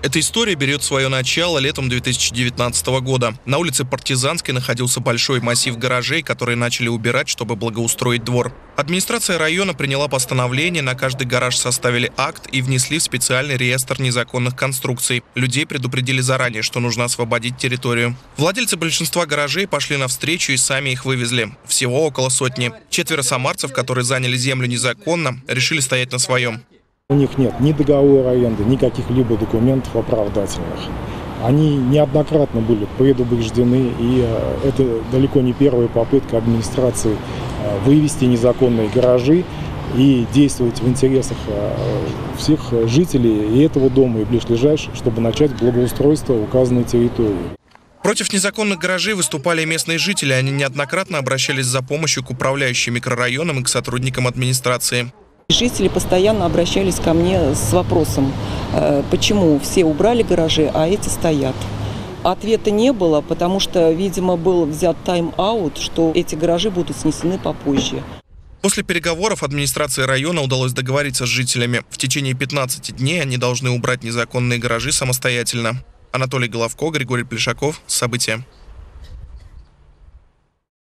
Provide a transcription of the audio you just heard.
Эта история берет свое начало летом 2019 года. На улице Партизанской находился большой массив гаражей, которые начали убирать, чтобы благоустроить двор. Администрация района приняла постановление, на каждый гараж составили акт и внесли в специальный реестр незаконных конструкций. Людей предупредили заранее, что нужно освободить территорию. Владельцы большинства гаражей пошли навстречу и сами их вывезли. Всего около сотни. Четверо самарцев, которые заняли землю незаконно, решили стоять на своем. У них нет ни договора аренды, ни каких-либо документов оправдательных. Они неоднократно были предупреждены, и э, это далеко не первая попытка администрации э, вывести незаконные гаражи и действовать в интересах э, всех жителей и этого дома, и ближайших, чтобы начать благоустройство указанной территории. Против незаконных гаражей выступали местные жители. Они неоднократно обращались за помощью к управляющим микрорайоном и к сотрудникам администрации. Жители постоянно обращались ко мне с вопросом, э, почему все убрали гаражи, а эти стоят. Ответа не было, потому что, видимо, был взят тайм-аут, что эти гаражи будут снесены попозже. После переговоров администрации района удалось договориться с жителями. В течение 15 дней они должны убрать незаконные гаражи самостоятельно. Анатолий Головко, Григорий Плешаков. События.